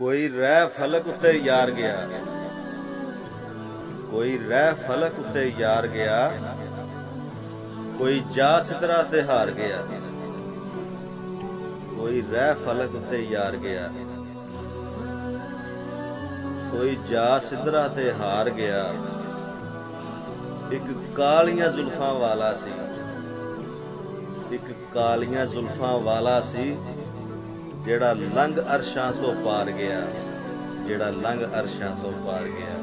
ਕੋਈ ਰਹਿ ਫਲਕ ਉੱਤੇ ਯਾਰ ਗਿਆ। ਕੋਈ ਰਹਿ ਫਲਕ ਉੱਤੇ ਯਾਰ ਗਿਆ। ਕੋਈ ਜਾ ਸਿਦਰਾ ਤੇ ਹਾਰ ਗਿਆ। ਕੋਈ ਰਹਿ ਫਲਕ ਉੱਤੇ ਯਾਰ ਗਿਆ। ਕੋਈ ਜਾ ਸਿਦਰਾ ਤੇ ਹਾਰ ਗਿਆ। ਇੱਕ ਕਾਲੀਆਂ ਜ਼ੁਲਫਾਂ ਵਾਲਾ ਸੀ। ਇੱਕ ਕਾਲੀਆਂ ਜ਼ੁਲਫਾਂ ਵਾਲਾ ਸੀ। ਜਿਹੜਾ ਲੰਘ ਅਰਸ਼ਾਂ ਤੋਂ ਪਾਰ ਗਿਆ ਜਿਹੜਾ ਲੰਘ ਅਰਸ਼ਾਂ ਤੋਂ ਪਾਰ ਗਿਆ।